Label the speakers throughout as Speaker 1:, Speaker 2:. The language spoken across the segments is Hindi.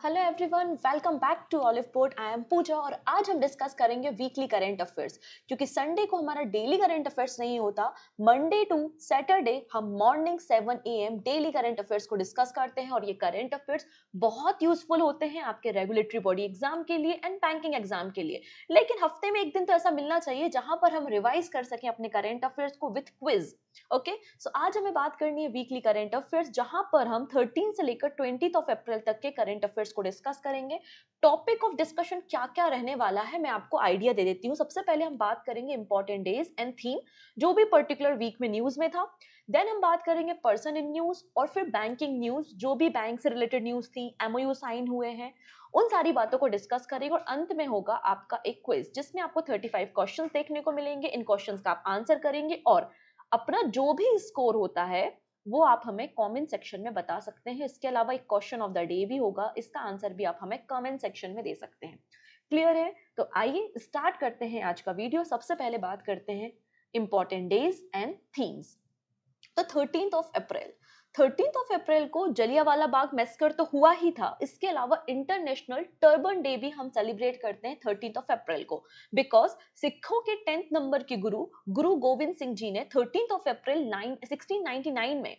Speaker 1: Hello everyone welcome back to Olive Port I am Pooja और आज हम डिस्कस करेंगे वीकली करंट अफेयर्स क्योंकि संडे को हमारा डेली करंट अफेयर्स नहीं होता मंडे टू सैटरडे हम morning 7 AM daily current affairs को डिस्कस करते हैं और ये करंट अफेयर्स बहुत यूजफुल होते हैं आपके रेगुलेटरी बॉडी एग्ज़ाम के लिए एंड बैंकिंग एग्ज़ाम के लिए. लेकिन हफ़्ते में एक दिन तो ऐसा मिलना चाहिए जहाँ पर हम रिवाइज कर सकें अपने करेंट अफेयर्स को विथ क्विज ओके सो आज हमें बात करनी है वीकली करंट अफेयर्स जहाँ पर हम 13 से लेकर ट्वेंटी ऑफ़ अप्रैल तक के करंट अफेयर्स को डिस्कस करेंगे। टॉपिक ऑफ़ डिस्कशन क्या क्या रहने वाला है, मैं आपको आइडिया दे देती हूँ। सबसे पहले हम बात करेंगे इंपॉर्टेंट डेज़ एंड थीम जो भी पर्टिकुलर वीक में न्यूज़ में था। देन हम बात करेंगे पर्सन इन न्यूज़ और फिर बैंकिंग न्यूज़ जो भी बैंक से रिलेटेड न्यूज़ थी एमओयू साइन हुए हैं, उन सारी बातों को डिस्कस करेंगे और अंत में होगा आपका एक क्विज जिसमें आपको 35 क्वेश्चंस देखने को मिलेंगे। इन क्वेश्चंस का आप आंसर करेंगे और अपना जो भी स्कोर होता है, वो आप हमें कमेंट सेक्शन में बता सकते हैं। इसके अलावा एक क्वेश्चन ऑफ़ द डे भी होगा। इसका आंसर भी आप हमें कमेंट सेक्शन में दे सकते हैं। क्लियर है? तो आइए स्टार्ट करते हैं आज का वीडियो सबसे पहले बात करते हैं इंपॉर्टेंट डेज़ एंड थीम्स तो thirteenth of April thirteenth of April को जलियावाला बाग मैस्कर तो हुआ ही था। इसके अलावा इंटरनेशनल टर्बन डे भी हम सेलिब्रेट करते हैं थर्टींथ ऑफ़ अप्रैल को। बिकॉज़ सिखों के टेंथ नंबर के गुरु गुरु गोविंद सिंह जी ने थर्टींथ ऑफ़ अप्रैल नाइन में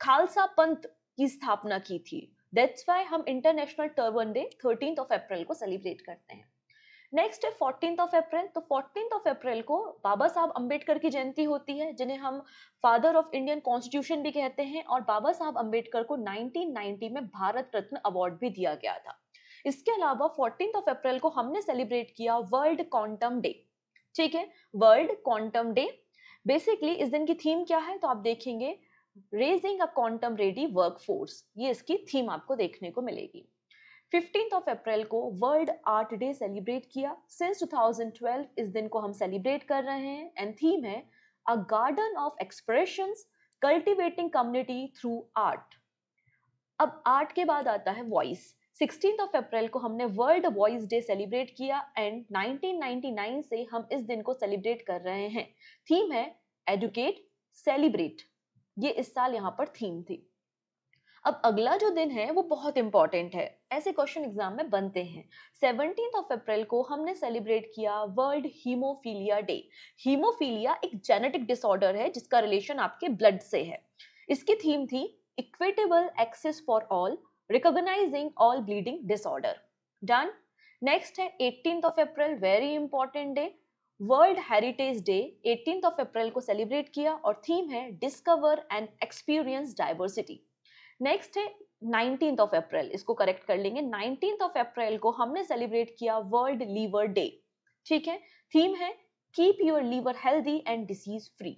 Speaker 1: खालसा पंथ की स्थापना की थी। दैट्स वाई हम international turban day thirteenth of April को सेलिब्रेट करते हैं। नेक्स्ट है फोर्टीन ऑफ़ अप्रैल तो फोर्टीन ऑफ़ अप्रैल को बाबा साहब अंबेडकर की जयंती होती है, जिन्हें हम फादर ऑफ़ इंडियन कॉन्स्टिट्यूशन भी कहते हैं और बाबा साहब अंबेडकर को 1990 में भारत रत्न अवार्ड भी दिया गया था। इसके अलावा फोर्टीन ऑफ़ अप्रैल को हमने सेलिब्रेट किया वर्ल्ड क्वांटम डे ठीक है? वर्ल्ड क्वांटम डे बेसिकली इस दिन की थीम क्या है? तो आप देखेंगे raising a quantum ready workforce ये इसकी थीम आपको देखने को मिलेगी। फिफ्टींथ ऑफ़ अप्रैल को वर्ल्ड आर्ट डे सेलिब्रेट किया। सिंस 2012 इस दिन को हम सेलिब्रेट कर रहे हैं एंड थीम है a garden of expressions cultivating community through art अब आर्ट के बाद आता है वॉइस सिक्सटीन ऑफ़ अप्रैल को हमने वर्ल्ड वॉइस डे सेलिब्रेट किया एंड 1999 से हम इस दिन को सेलिब्रेट कर रहे हैं। थीम है एडुकेट सेलिब्रेट ये इस साल यहाँ पर थीम थी। अब अगला जो दिन है, वो बहुत इंपॉर्टेंट है। ऐसे क्वेश्चन एग्ज़ाम में बनते हैं। सेवनटीन ऑफ़ अप्रैल को हमने सेलिब्रेट किया वर्ल्ड हीमोफीलिया डे हीमोफीलिया एक जेनेटिक डिसऑर्डर है, जिसका रिलेशन आपके ब्लड से है। इसकी थीम थी equitable access for all recognising all bleeding disorder done next है eighteen of April very important day world heritage day eighteen of April को सेलिब्रेट किया और थीम है discover and experience diversity next है नाइनटीन ऑफ़ अप्रैल इसको करेक्ट कर लेंगे। नाइनटीन ऑफ़ अप्रैल को हमने सेलिब्रेट किया वर्ल्ड लीवर डे ठीक है? थीम है keep your liver healthy and disease free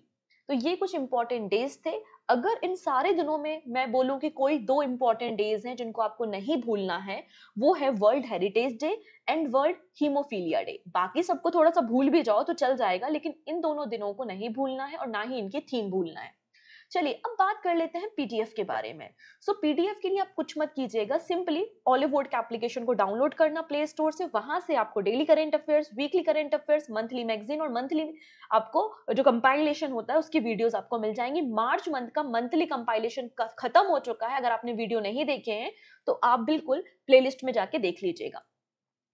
Speaker 1: तो ये कुछ इंपॉर्टेंट डेज़ थे। अगर इन सारे दिनों में मैं बोलूँ कि कोई दो इंपॉर्टेंट डेज़ हैं जिनको आपको नहीं भूलना है, वो है world heritage day and world haemophilia day बाकी सबको थोड़ा सा भूल भी जाओ तो चल जाएगा, लेकिन इन दोनों दिनों को नहीं भूलना है और ना ही इनकी थीम भूलना है। चलिए अब बात कर लेते हैं पीडीएफ के बारे में। सो so, पीडीएफ के लिए आप कुछ मत कीजिएगा सिंपली ऑलिवुड के एप्लीकेशन को डाउनलोड करना प्ले स्टोर से वहाँ से आपको daily current affairs weekly current affairs monthly magazine और मंथली आपको जो कंपाइलेशन होता है उसकी वीडियोस आपको मिल जाएँगी। मार्च मंथ का मंथली कंपाइलेशन खत्म हो चुका है अगर आपने वीडियो नहीं देखे हैं तो आप बिल्कुल प्लेलिस्ट में जाके देख लीजिएगा।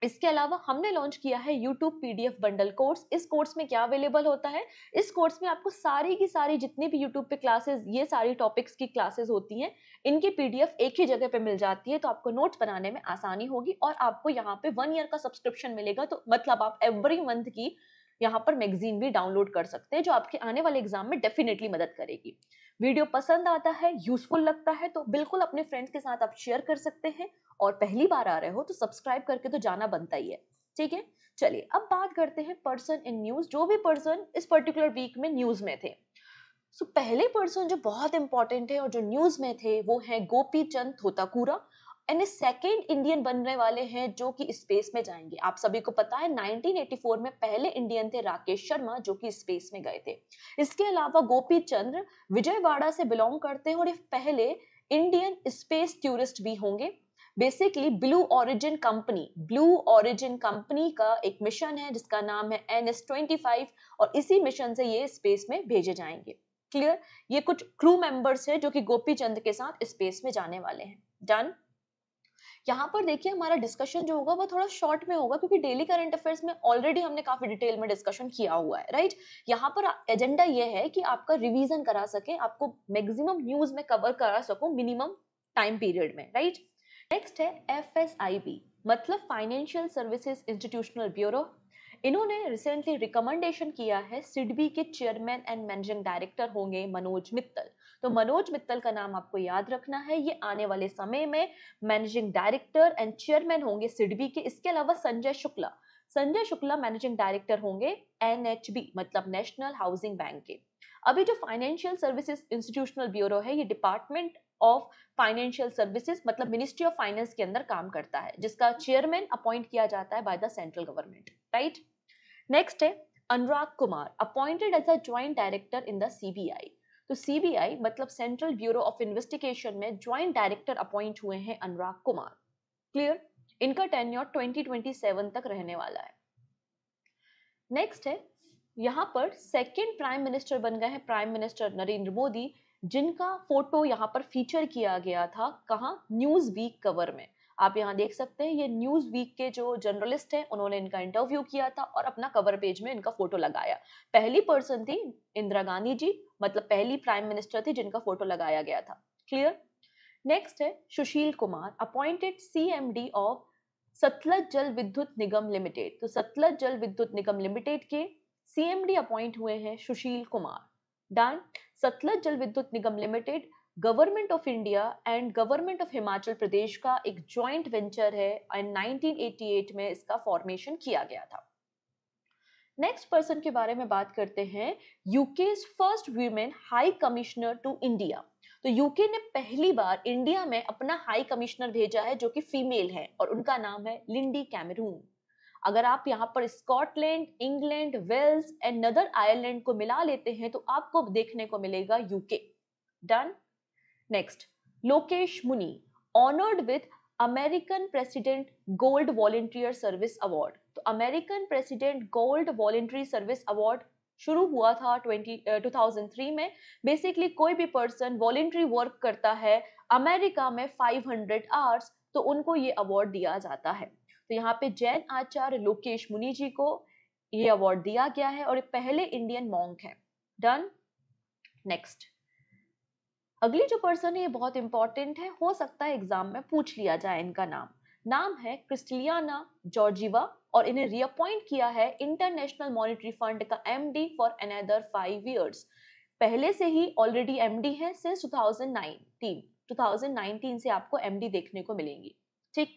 Speaker 1: इसके अलावा हमने लॉन्च किया है YouTube PDF बंडल कोर्स इस कोर्स में क्या अवेलेबल होता है? इस कोर्स में आपको सारी की सारी जितनी भी YouTube पे क्लासेस ये सारी टॉपिक्स की क्लासेस होती हैं, इनकी पीडीएफ एक ही जगह पे मिल जाती है तो आपको नोट्स बनाने में आसानी होगी और आपको यहाँ पे वन ईयर का सब्सक्रिप्शन मिलेगा। तो मतलब आप एवरी मंथ की यहाँ पर मैगजीन भी डाउनलोड कर सकते हैं, जो आपके आने वाले एग्ज़ाम में डेफिनेटली मदद करेगी। वीडियो पसंद आता है यूजफुल लगता है तो बिल्कुल अपने फ्रेंड्स के साथ आप शेयर कर सकते हैं। और पहली बार आ रहे हो तो सब्सक्राइब करके तो जाना बनता ही है। ठीक है? चलिए अब बात करते हैं पर्सन इन न्यूज़ जो भी पर्सन इस पर्टिकुलर वीक में न्यूज़ में थे। सो so, पहले पर्सन जो बहुत इंपॉर्टेंट है और जो न्यूज़ में थे वो है Gopi Chand Thotakura. And second Indian बनने वाले हैं जो कि स्पेस में जाएँगे। आप सभी को पता है 1984 में पहले इंडियन थे राकेश शर्मा, जो कि स्पेस में गए थे। इसके अलावा गोपी चंद्र विजयवाड़ा से बिलोंग करते हैं और ये पहले इंडियन स्पेस टूरिस्ट भी होंगे। Basically Blue Origin company Blue Origin company का एक मिशन है, जिसका नाम है एन एस ट्वेंटी फाइव और इसी मिशन से ये स्पेस में भेजे जाएँगे। क्लियर ये कुछ क्रू मेंबर्स है जो कि गोपी चंद के साथ स्पेस में जाने वाले हैं। डन यहाँ पर देखिए हमारा डिस्कशन जो होगा वो थोड़ा शॉर्ट में होगा, क्योंकि डेली करंट अफेयर्स में ऑलरेडी हमने काफ़ी डिटेल में डिस्कशन किया हुआ है राइट यहाँ पर एजेंडा ये है कि आपका रिवीजन करा सके, आपको मैक्सिमम न्यूज़ में कवर करा सकूँ मिनिमम टाइम पीरियड में राइट नेक्स्ट है एफ़ मतलब फाइनेंशियल सर्विसेज़ इंस्टीट्यूशनल ब्यूरो इन्होंने रिसेंटली रिकमेंडेशन किया है सिडबी के चेयरमैन एंड मैनेजिंग डायरेक्टर होंगे मनोज मित्तल। तो मनोज मित्तल का नाम आपको याद रखना है। ये आने वाले समय में मैनेजिंग डायरेक्टर एंड चेयरमैन होंगे सिडबी के। इसके अलावा संजय शुक्ला। संजय शुक्ला मैनेजिंग डायरेक्टर होंगे एनएचबी मतलब नेशनल हाउसिंग बैंक के। अभी जो फाइनेंशियल सर्विसेज़ इंस्टीट्यूशनल ब्यूरो है, ये डिपार्टमेंट ऑफ़ फाइनेंशियल सर्विसेज़ मतलब मिनिस्ट्री ऑफ़ फाइनेंस के अंदर काम करता है, जिसका चेयरमैन अपॉइंट किया जाता है by the central government right next है, Anurag Kumar appointed as a joint director in the CBI तो सीबीआई मतलब सेंट्रल ब्यूरो ऑफ़ इन्वेस्टिगेशन में ज्वाइंट डायरेक्टर अपॉइंट हुए हैं अनुराग कुमार। क्लियर इनका टेन्योर 2027 तक रहने वाला है। नेक्स्ट है, यहाँ पर सेकेंड प्राइम मिनिस्टर बन गए हैं प्राइम मिनिस्टर नरेंद्र मोदी, जिनका फ़ोटो यहाँ पर फीचर किया गया था कहा? न्यूज़ वीक कवर में। आप यहाँ देख सकते हैं, ये न्यूज़ वीक के जो जर्नलिस्ट हैं, उन्होंने इनका इंटरव्यू किया था और अपना कवर पेज में इनका फ़ोटो लगाया। पहली पर्सन थी इंदिरा गांधी जी मतलब पहली प्राइम मिनिस्टर थी जिनका फ़ोटो लगाया गया था। क्लियर नेक्स्ट है Sushil Kumar appointed CMD of Satluj Jal Vidyut Nigam limited. तो सतलज जल विद्युत निगम लिमिटेड के सीएमडी अपॉइंट हुए हैं Sushil Kumar. Done Satluj Jal Vidyut Nigam limited government of India and government of Himachal Pradesh का एक जॉइंट वेंचर है एंड 1988 में इसका फॉर्मेशन किया गया था। नेक्स्ट पर्सन के बारे में बात करते हैं UK first women high commissioner to India तो यूके ने पहली बार इंडिया में अपना हाई कमिश्नर भेजा है, जो कि फीमेल है, और उनका नाम है लिंडी कैमरून अगर आप यहाँ पर Scotland England Wales and northern Ireland को मिला लेते हैं तो आपको देखने को मिलेगा UK done next Lokesh Muni honoured with American president gold volunteer service award तो American president gold voluntary service award शुरू हुआ था 20 uh, 2003 में। बेसिकली कोई भी पर्सन वॉलेंट्री वर्क करता है अमेरिका में 500 आवर्स तो उनको ये अवार्ड दिया जाता है। तो यहाँ पे जैन आचार्य लोकेश मुनि जी को ये अवार्ड दिया गया है और ये पहले इंडियन मॉन्क है। डन नेक्स्ट अगली जो पर्सन है, ये बहुत इंपॉर्टेंट है, हो सकता है एग्ज़ाम में पूछ लिया जाए इनका नाम। नाम है क्रिस्टलियाना जॉर्जिवा और इन्हें रीअपॉइंट किया है इंटरनेशनल मॉनिटरी फंड का MD for another five years पहले से ही ऑलरेडी एमडी है सिंस 2019 2019 से आपको एमडी देखने को मिलेंगी। ठीक?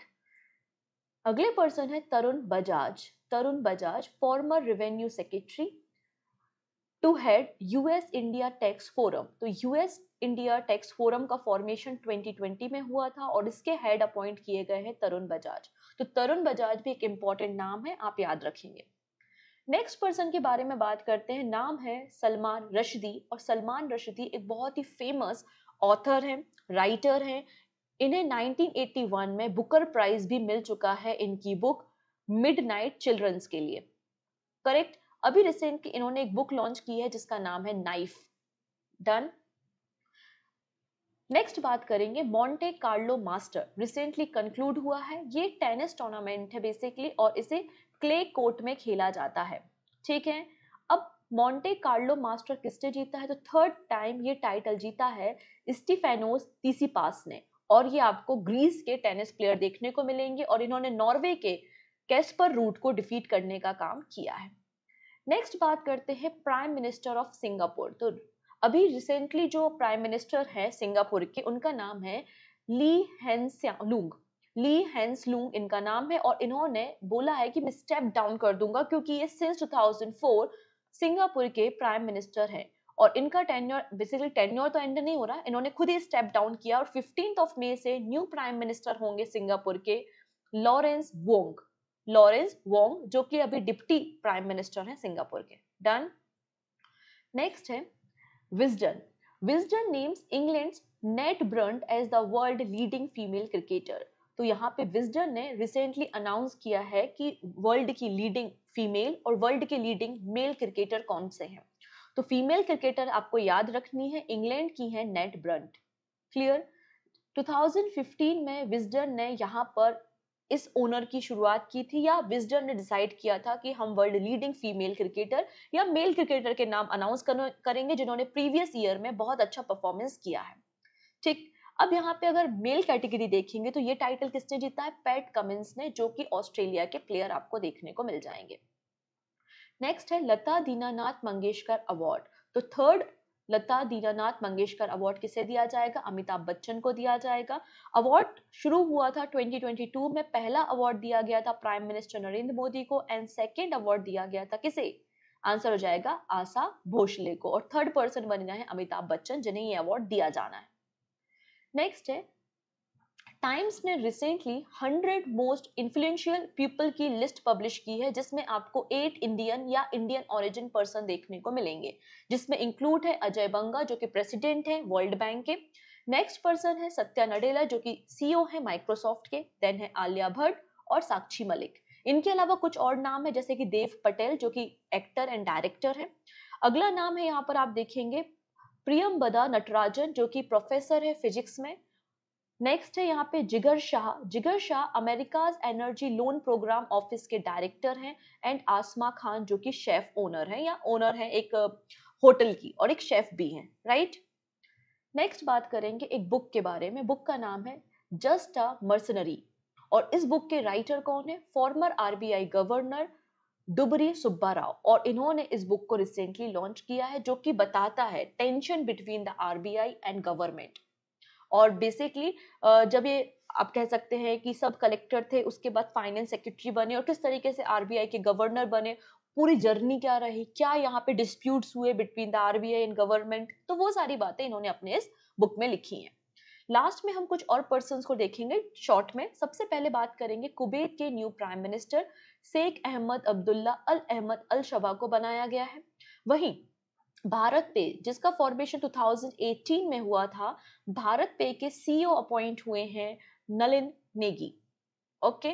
Speaker 1: अगले पर्सन है Tarun Bajaj. Tarun Bajaj former revenue secretary to head US India tax forum तो यूएस इंडिया टैक्स फोरम का फॉर्मेशन 2020 में हुआ था और इसके हेड अपॉइंट किए गए हैं तरुण बजाज। तो तरुण बजाज भी एक इंपॉर्टेंट नाम है, आप याद रखेंगे। नेक्स्ट पर्सन के बारे में बात करते हैं, नाम है सलमान रशदी और सलमान रशदी एक बहुत ही फ़ेमस ऑथर हैं राइटर हैं। इन्हें 1981 में बुकर प्राइज भी मिल चुका है इनकी बुक मिड नाइट चिल्ड्रंस के लिए। करेक्ट अभी रिसेंट इन्होंने एक बुक लॉन्च की है जिसका नाम है नाइफ डन नेक्स्ट बात करेंगे Monte Carlo master recently concluded हुआ है। ये टेनिस टूर्नामेंट है बेसिकली और इसे क्ले कोर्ट में खेला जाता है। ठीक है? अब मॉन्टे कार्लो मास्टर किसने जीता है? तो थर्ड टाइम ये टाइटल जीता है स्टीफेनोस तीसीपास ने। और ये आपको ग्रीस के टेनिस प्लेयर देखने को मिलेंगे और इन्होंने नॉर्वे के कैस्पर रूट को डिफीट करने का काम किया है। नेक्स्ट बात करते हैं प्राइम मिनिस्टर ऑफ़ सिंगापुर तो अभी रिसेंटली जो प्राइम मिनिस्टर है सिंगापुर के, उनका नाम है ली हेंसलुंग ली हेंसलुंग इनका नाम है और इन्होंने बोला है कि मैं स्टेप डाउन कर दूँगा क्योंकि ये सिंस 2004 सिंगापुर के प्राइम मिनिस्टर हैं। और इनका टेन्योर बेसिकली टेन्योर तो एंड नहीं हो रहा, इन्होंने खुद ही स्टेप डाउन किया और फिफ्टीन ऑफ़ मे से न्यू प्राइम मिनिस्टर होंगे सिंगापुर के लॉरेंस वोंग लॉरेंस वोंग जो कि अभी डिप्टी प्राइम मिनिस्टर हैं सिंगापुर के। डन नेक्स्ट है। Wisden. Wisden names England's Nat Brunt as the world leading female cricketer तो यहाँ पे विजडन ने रिसेंटली अनाउंस किया है कि वर्ल्ड की लीडिंग फीमेल और वर्ल्ड के लीडिंग मेल क्रिकेटर कौन से हैं? तो फीमेल क्रिकेटर आपको याद रखनी है इंग्लैंड की है नेट ब्रंट क्लियर 2015 में विजडन ने यहाँ पर इस ओनर की शुरुआत की थी या विजडन ने डिसाइड किया था कि हम वर्ल्ड लीडिंग फीमेल क्रिकेटर या मेल क्रिकेटर के नाम अनाउंस करेंगे जिन्होंने प्रीवियस ईयर में बहुत अच्छा परफॉर्मेंस किया है। ठीक, अब यहाँ पे अगर मेल कैटेगरी देखेंगे तो ये टाइटल किसने जीता है? पैट कमिंस ने, जो कि ऑस्ट्रेलिया के प्लेयर आपको देखने को मिल जाएँगे। नेक्स्ट है लता दीनानाथ मंगेशकर अवार्ड तो थर्ड लता, दीनानाथ मंगेशकर अवार्ड किसे दिया जाएगा? अमिताभ बच्चन को दिया जाएगा। अवार्ड शुरू हुआ था 2022 में। पहला अवार्ड दिया गया था प्राइम मिनिस्टर नरेंद्र मोदी को एंड सेकेंड अवार्ड दिया गया था किसे? आंसर हो जाएगा आशा भोसले को। और थर्ड पर्सन बनना है अमिताभ बच्चन, जिन्हें ये अवार्ड दिया जाना है। नेक्स्ट है टाइम्स ने रिसेंटली 100 मोस्ट इन्फ्लुएंशियल पीपल की लिस्ट पब्लिश की है, जिसमें आपको एट इंडियन या इंडियन ओरिजिन पर्सन देखने को मिलेंगे। जिसमें इंक्लूड है अजय बंगा, जो कि प्रेसिडेंट है वर्ल्ड बैंक के। नेक्स्ट पर्सन है सत्या नडेला, जो कि सीईओ है माइक्रोसॉफ्ट के। देन है आलिया भट्ट और साक्षी मलिक। इनके अलावा कुछ और नाम है, जैसे कि देव पटेल, जो कि एक्टर एंड डायरेक्टर है। अगला नाम है, यहाँ पर आप देखेंगे, प्रियम बदा नटराजन, जो कि प्रोफेसर है फिजिक्स में। नेक्स्ट है यहाँ पे Jigar Shah Jigar Shah America's energy loan programme office के डायरेक्टर हैं एंड आसमा खान जो कि शेफ ओनर है या ओनर है एक होटल की और एक शेफ भी हैं राइट नेक्स्ट बात करेंगे एक बुक के बारे में। बुक का नाम है जस्ट अ मर्सनरी और इस बुक के राइटर कौन है? Former RBI governor Duvvuri Subba Rao और इन्होंने इस बुक को रिसेंटली लॉन्च किया है, जो कि बताता है tension between the RBI and government और बेसिकली जब ये आप कह सकते हैं कि सब कलेक्टर थे, उसके बाद फाइनेंस सेक्रेटरी बने और किस तरीके से आरबीआई के गवर्नर बने, पूरी जर्नी क्या रही? क्या यहाँ पे डिस्प्यूट्स हुए between the RBI and government तो वो सारी बातें इन्होंने अपने इस बुक में लिखी हैं। लास्ट में हम कुछ और पर्सन को देखेंगे शॉर्ट में। सबसे पहले बात करेंगे कुबेत के new prime minister Sheikh Ahmad Abdullah Al Ahmad Al Sabah को बनाया गया है। वहीं भारत पे, जिसका फॉर्मेशन 2018 में हुआ था, भारत पे के सीईओ अपॉइंट हुए हैं नलिन नेगी। ओके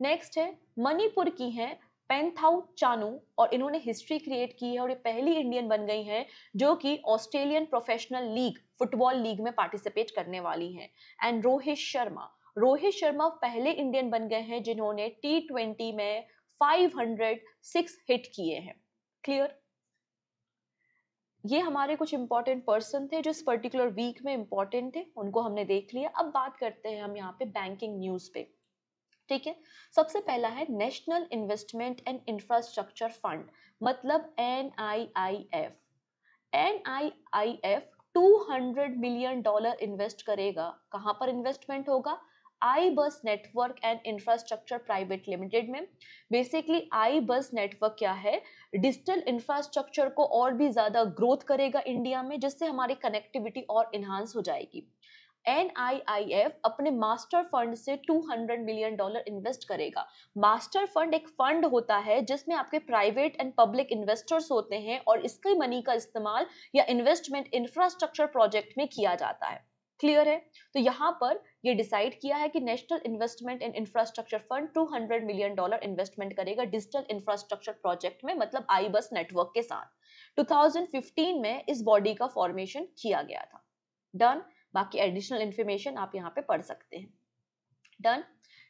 Speaker 1: नेक्स्ट है, मणिपुर की है पेंथाउ चानू, और इन्होंने हिस्ट्री क्रिएट की है, और ये पहली इंडियन बन गई हैं, जो कि Australian professional league football league में पार्टिसिपेट करने वाली हैं। एंड रोहित शर्मा रोहित शर्मा पहले इंडियन बन गए हैं, जिन्होंने टी ट्वेंटी में 506 हिट किए हैं। क्लियर ये हमारे कुछ इंपॉर्टेंट पर्सन थे जो इस पर्टिकुलर वीक में इंपॉर्टेंट थे, उनको हमने देख लिया। अब बात करते हैं हम यहाँ पे बैंकिंग न्यूज़ पे। ठीक है? सबसे पहला है national investment and infrastructure fund मतलब N I I F N I I F 200 million dollar invest करेगा। कहाँ पर इन्वेस्टमेंट होगा? I bus network and infrastructure private limited में। बेसिकली आई बस नेटवर्क क्या है? डिजिटल इंफ्रास्ट्रक्चर को और भी ज़्यादा ग्रोथ करेगा इंडिया में, जिससे हमारी कनेक्टिविटी और इन्हांस हो जाएगी। एनआईआईएफ अपने मास्टर फंड से 200 मिलियन डॉलर इन्वेस्ट करेगा। मास्टर फंड एक फंड होता है, जिसमें आपके प्राइवेट एंड पब्लिक इन्वेस्टर्स होते हैं और इसके मनी का इस्तेमाल या इन्वेस्टमेंट इंफ्रास्ट्रक्चर प्रोजेक्ट में किया जाता है। क्लियर है? तो यहाँ पर ये डिसाइड किया है कि national investment in infrastructure fund 200 million dollar investment करेगा डिजिटल इंफ्रास्ट्रक्चर प्रोजेक्ट में मतलब आई बस नेटवर्क के साथ। 2015 में इस बॉडी का फॉर्मेशन किया गया था। डन बाकी एडिशनल इंफॉर्मेशन आप यहाँ पे पढ़ सकते हैं। डन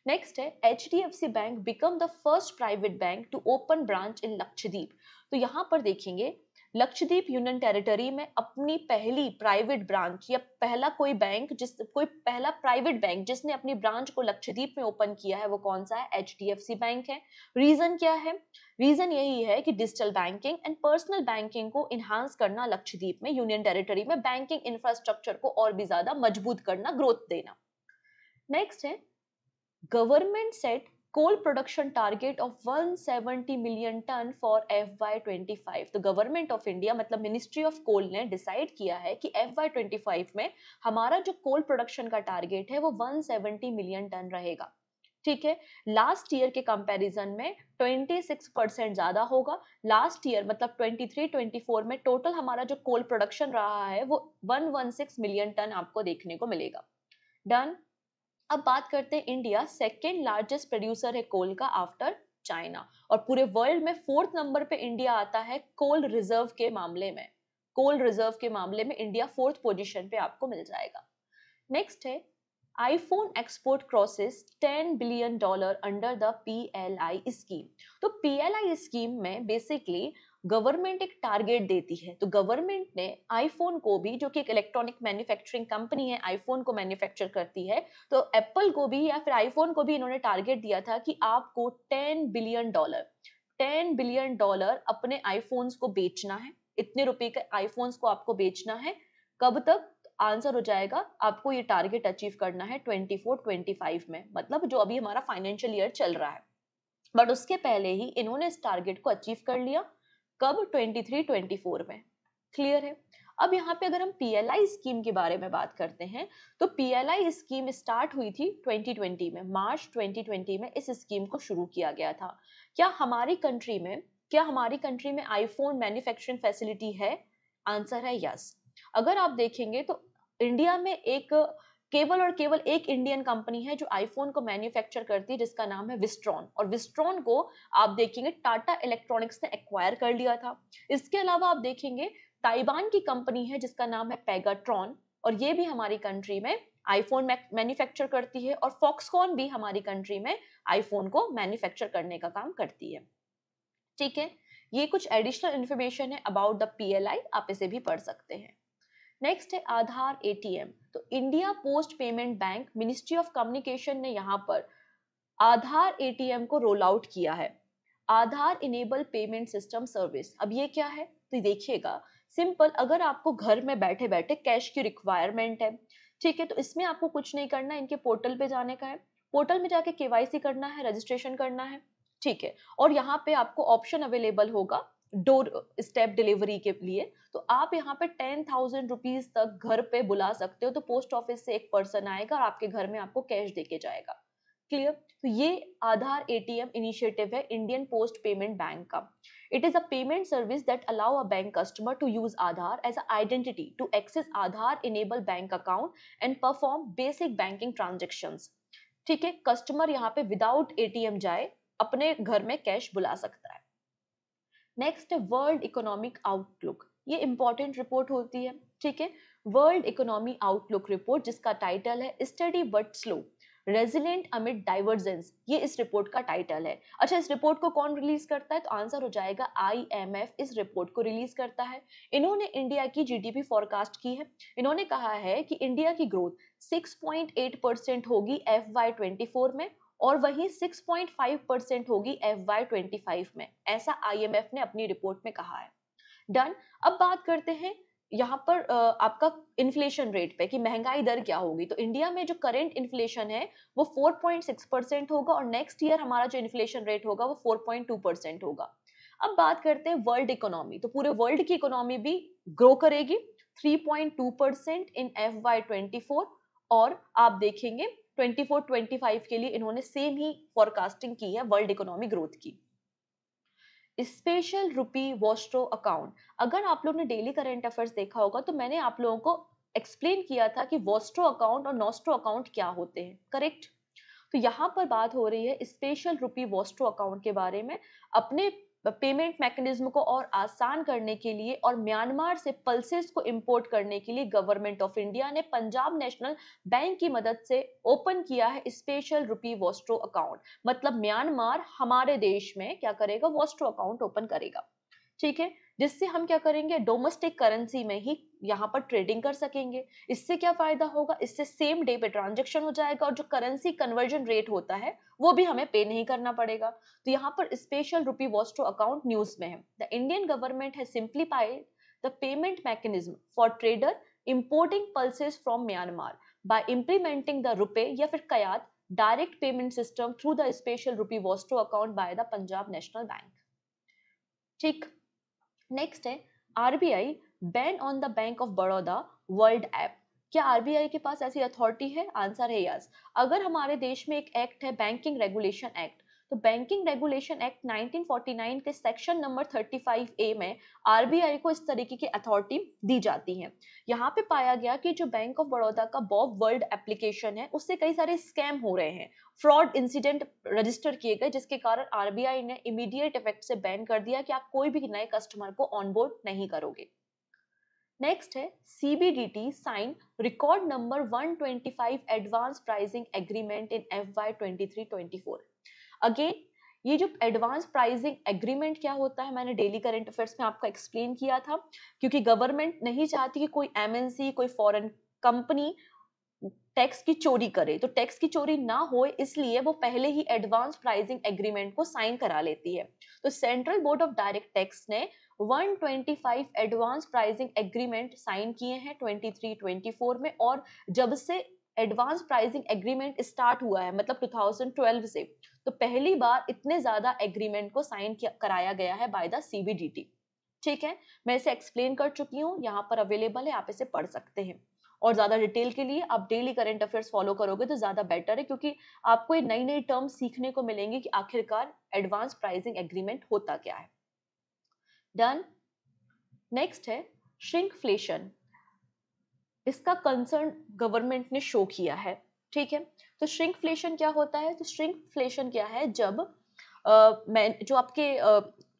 Speaker 1: नेक्स्ट है H D F C bank become the first private bank to open branch in Lakshadweep तो यहाँ पर देखेंगे लक्षद्वीप यूनियन टेरिटरी में अपनी पहली प्राइवेट ब्रांच या पहला कोई बैंक जिस, कोई पहला प्राइवेट बैंक जिसने अपनी ब्रांच को लक्षद्वीप में ओपन किया है, वो कौन सा है? HDFC बैंक है। रीजन क्या है? रीजन यही है कि digital banking and personal banking को इन्हांस करना लक्षद्वीप में, यूनियन टेरिटरी में बैंकिंग इंफ्रास्ट्रक्चर को और भी ज़्यादा मज़बूत करना ग्रोथ देना। नेक्स्ट है government set coal production target of 170 million ton for FY25 तो गवर्नमेंट ऑफ़ इंडिया मतलब मिनिस्ट्री ऑफ़ कोल ने डिसाइड किया है कि FY25 में हमारा जो कोल प्रोडक्शन का टारगेट है वो 170 मिलियन टन रहेगा। ठीक है? लास्ट ईयर के कंपैरिजन में 26 परसेंट ज़्यादा होगा। लास्ट ईयर मतलब 23 24 में टोटल हमारा जो कोल प्रोडक्शन रहा है वो 116 मिलियन टन आपको देखने को मिलेगा। डन अब बात करते हैं इंडिया सेकेंड लार्जेस्ट प्रोड्यूसर है कोल का आफ्टर चाइना और पूरे वर्ल्ड में फोर्थ नंबर पे इंडिया आता है कोल रिज़र्व के मामले में। कोल रिज़र्व के मामले में इंडिया फोर्थ पोजीशन पे आपको मिल जाएगा। नेक्स्ट है, iPhone export crosses 10 billion dollar under the PLI scheme तो PLI स्कीम में बेसिकली गवर्नमेंट एक टारगेट देती है। तो गवर्नमेंट ने आईफोन को भी, जो कि एक इलेक्ट्रॉनिक मैन्युफैक्चरिंग कंपनी है आईफोन को मैन्युफैक्चर करती है तो एप्पल को भी या फिर आईफोन को भी इन्होंने टारगेट दिया था कि आपको 10 बिलियन डॉलर 10 बिलियन डॉलर अपने आईफोन्स को बेचना है। इतने रुपए के आईफोन्स को आपको बेचना है। कब तक? आंसर हो जाएगा, आपको ये टारगेट अचीव करना है 24 25 में। मतलब जो अभी हमारा फाइनेंशियल ईयर चल रहा है। बट उसके पहले ही इन्होंने इस टारगेट को अचीव कर लिया। कब? 23 24 में। क्लियर है? अब यहाँ पे अगर हम पीएलआई स्कीम के बारे में बात करते हैं तो पीएलआई स्कीम स्टार्ट हुई थी 2020 में। मार्च 2020 में इस स्कीम को शुरू किया गया था। क्या हमारी कंट्री में, क्या हमारी कंट्री में आईफोन मैन्युफैक्चरिंग फैसिलिटी है? आंसर है यस अगर आप देखेंगे तो इंडिया में एक केवल और केवल एक इंडियन कंपनी है जो आईफोन को मैन्युफैक्चर करती है, जिसका नाम है विस्ट्रॉन और विस्ट्रॉन को आप देखेंगे टाटा इलेक्ट्रॉनिक्स ने एक्वायर कर लिया था। इसके अलावा आप देखेंगे ताइवान की कंपनी है, जिसका नाम है पेगाट्रॉन और ये भी हमारी कंट्री में आईफोन मैन्युफैक्चर करती है और फॉक्सकॉन भी हमारी कंट्री में आईफोन को मैन्युफैक्चर करने का काम करती है। ठीक है? ये कुछ एडिशनल इंफॉर्मेशन है अबाउट द पीएलआई आप इसे भी पढ़ सकते हैं। नेक्स्ट है आधार एटीएम तो India post payment bank ministry of communication ने यहाँ पर आधार एटीएम को रोल आउट किया है। Aadhaar enable payment system service अब ये क्या है? तो देखिएगा। सिंपल अगर आपको घर में बैठे बैठे कैश की रिक्वायरमेंट है, ठीक है तो इसमें आपको कुछ नहीं करना, इनके पोर्टल पे जाने का है। पोर्टल में जाके केवाईसी करना है रजिस्ट्रेशन करना है, ठीक है, और यहाँ पे आपको ऑप्शन अवेलेबल होगा। डोर स्टेप डिलीवरी के लिए तो आप यहाँ पे टेन थाउज़ेंड रुपीज़ तक घर पे बुला सकते हो तो पोस्ट ऑफ़िस से एक पर्सन आएगा और आपके घर में आपको कैश देके जाएगा। क्लियर? तो ये आधार एटीएम इनिशिएटिव है इंडियन पोस्ट पेमेंट बैंक का। It is a payment service that allow a bank customer to use Aadhaar as a identity to access Aadhaar enable bank account and perform basic banking transaction ठीक है? कस्टमर यहाँ पे विदाउट एटीएम जाए, अपने घर में कैश बुला सकता है। नेक्स्ट है वर्ल्ड इकोनॉमिक आउटलुक ये इंपॉर्टेंट रिपोर्ट होती है, ठीक है? वर्ल्ड इकोनॉमी आउटलुक रिपोर्ट जिसका टाइटल है steady but slow resilient amid divergence ये इस रिपोर्ट का टाइटल है। अच्छा इस रिपोर्ट को कौन रिलीज़ करता है? तो आंसर हो जाएगा आईएमएफ इस रिपोर्ट को रिलीज़ करता है। इन्होंने इंडिया की जीडीपी फोरकास्ट की है। इन्होंने कहा है कि इंडिया की ग्रोथ 6.8 परसेंट होगी एफ़ वाई ट्वेंटी में और वही 6.5 परसेंट होगी एफ़ वाई में। ऐसा आईएमएफ ने अपनी रिपोर्ट में कहा है। डन अब बात करते हैं, यहाँ पर आपका इन्फ्लेशन रेट पे कि महँगाई दर क्या होगी। तो इंडिया में जो करंट इन्फ्लेशन है, वो 4.6 परसेंट होगा और नेक्स्ट ईयर हमारा जो इन्फ्लेशन रेट होगा, वो 4.2 परसेंट होगा। अब बात करते हैं वर्ल्ड इकोनॉमी तो पूरे वर्ल्ड की इकोनॉमी भी ग्रो करेगी 3.2 परसेंट इन एफ़ वाई और आप देखेंगे 24-25 के लिए इन्होंने सेम ही फॉरकास्टिंग की है वर्ल्ड इकोनॉमी ग्रोथ की। स्पेशल रुपी वॉस्ट्रो अकाउंट अगर आप लोग ने डेली करेंट अफेयर्स देखा होगा तो मैंने आप लोगों को एक्सप्लेन किया था कि वॉस्ट्रो अकाउंट और नॉस्ट्रो अकाउंट क्या होते हैं। करेक्ट तो यहाँ पर बात हो रही है स्पेशल रुपी वॉस्ट्रो अकाउंट के बारे में। अपने पेमेंट मैकेनिज्म को और आसान करने के लिए और म्यांमार से पल्सेस को इंपोर्ट करने के लिए गवर्नमेंट ऑफ़ इंडिया ने पंजाब नेशनल बैंक की मदद से ओपन किया है स्पेशल रुपी वॉस्ट्रो अकाउंट मतलब म्यांमार हमारे देश में क्या करेगा वॉस्ट्रो अकाउंट ओपन करेगा। ठीक है? जिससे हम क्या करेंगे? डोमेस्टिक करेंसी में ही यहाँ पर ट्रेडिंग कर सकेंगे। इससे क्या फ़ायदा होगा? इससे सेम डे पे ट्रांजेक्शन हो जाएगा और जो करेंसी कन्वर्जन रेट होता है, वो भी हमें पे नहीं करना पड़ेगा। तो यहाँ पर special rupee vostro account news में है। द इंडियन गवर्नमेंट है simplified the payment mechanism for trader importing pulses from Myanmar by implementing the रुपए या फिर kyat direct payment system through the special rupee vostro account by the Punjab national bank ठीक। नेक्स्ट है RBI ban on the bank of Baroda world app क्या आरबीआई के पास ऐसी अथॉरिटी है? आंसर है यस अगर हमारे देश में एक एक्ट है बैंकिंग रेगुलेशन एक्ट तो बैंकिंग रेगुलेशन एक्ट 1949 के सेक्शन नंबर 35 ए में आरबीआई को इस तरीके की अथॉरिटी दी जाती है। यहाँ पे पाया गया कि जो बैंक ऑफ़ बड़ौदा का बॉब वर्ल्ड एप्लीकेशन है, उससे कई सारे स्कैम हो रहे हैं। फ्रॉड इंसिडेंट रजिस्टर किए गए, जिसके कारण आरबीआई ने इमीडिएट इफ़ेक्ट से बैन कर दिया कि आप कोई भी नए कस्टमर को ऑनबोर्ड नहीं करोगे। नेक्स्ट है CBDT sign record number 125 advance pricing agreement in F Y twenty again ये जो एडवांस प्राइसिंग एग्रीमेंट क्या होता है? मैंने डेली करंट अफेयर्स में आपको एक्सप्लेन किया था, क्योंकि गवर्नमेंट नहीं चाहती कि कोई एमएनसी कोई फॉरेन कंपनी टैक्स की चोरी करे। तो टैक्स की चोरी ना हो, इसलिए वो पहले ही एडवांस प्राइसिंग एग्रीमेंट को साइन करा लेती है। तो central board of direct tax ने 125 एडवांस प्राइसिंग एग्रीमेंट साइन किए हैं 23 24 में, और जब से एडवांस प्राइसिंग एग्रीमेंट स्टार्ट हुआ है मतलब 2012 से तो पहली बार इतने ज़्यादा एग्रीमेंट को साइन कराया गया है बाय द सीबीडीटी ठीक है? मैं इसे एक्सप्लेन कर चुकी हूँ, यहाँ पर अवेलेबल है, आप इसे पढ़ सकते हैं। और ज़्यादा डिटेल के लिए आप डेली करंट अफेयर्स फॉलो करोगे तो ज़्यादा बेटर है, क्योंकि आपको ये नई नई टर्म सीखने को मिलेंगे कि आखिरकार एडवांस प्राइसिंग एग्रीमेंट होता क्या है। डन नेक्स्ट है श्रिंकफ्लेशन इसका कंसर्न गवर्नमेंट ने शो किया है। ठीक है? तो श्रिंकफ्लेशन क्या होता है? तो श्रिंकफ्लेशन क्या है? जब आ, जो आपके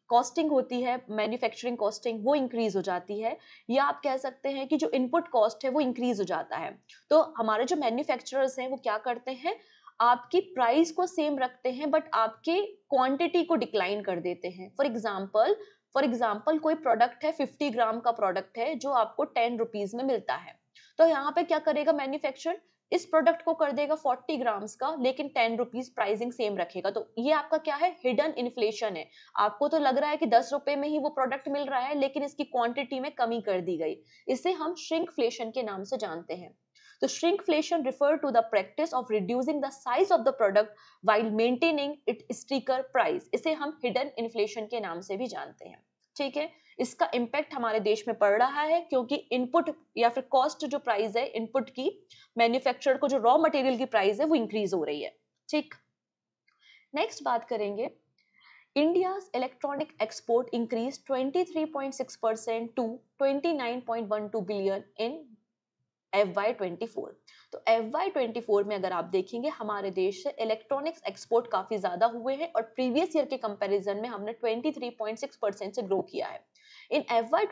Speaker 1: कॉस्टिंग होती है मैन्युफैक्चरिंग कॉस्टिंग वो इंक्रीज हो जाती है। या आप कह सकते हैं कि जो इनपुट कॉस्ट है वो इंक्रीज हो जाता है। तो हमारे जो मैन्युफैक्चरर्स हैं वो क्या करते हैं? आपकी प्राइस को सेम रखते हैं बट आपके क्वांटिटी को डिक्लाइन कर देते हैं। फॉर एग्ज़ाम्पल फॉर एग्ज़ाम्पल कोई प्रोडक्ट है फिफ्टी ग्राम का प्रोडक्ट है जो आपको टेन रुपीज़ में मिलता है। तो यहाँ पे क्या करेगा मैन्युफैक्चर इस प्रोडक्ट को कर देगा 40 ग्राम्स का, लेकिन टेन रुपीज़ प्राइसिंग सेम रखेगा। तो ये आपका क्या है? हिडन इन्फ्लेशन है। आपको तो लग रहा है कि दस रुपए में ही वो प्रोडक्ट मिल रहा है, लेकिन इसकी क्वांटिटी में कमी कर दी गई। इसे हम श्रिंकफ्लेशन के नाम से जानते हैं। तो shrinkflation refer to the practice of reducing the size of the product while maintaining it sticker price इसे हम हिडन इन्फ्लेशन के नाम से भी जानते हैं। ठीक है? इसका इम्पैक्ट हमारे देश में पड़ रहा है क्योंकि इनपुट या फिर कॉस्ट जो प्राइस है इनपुट की मैन्युफैक्चर को जो रॉ मटेरियल की प्राइस है, वो इंक्रीज हो रही है। ठीक? नेक्स्ट बात करेंगे। India's electronic export increased 23.6% to 29.12 billion in FY24. तो FY24 में अगर आप देखेंगे, हमारे देश से इलेक्ट्रॉनिक्स एक्सपोर्ट काफ़ी ज़्यादा हुए हैं और प्रीवियस ईयर के कंपैरिजन में हमने 23.6 परसेंट से ग्रो किया है। इन एफ़ वाई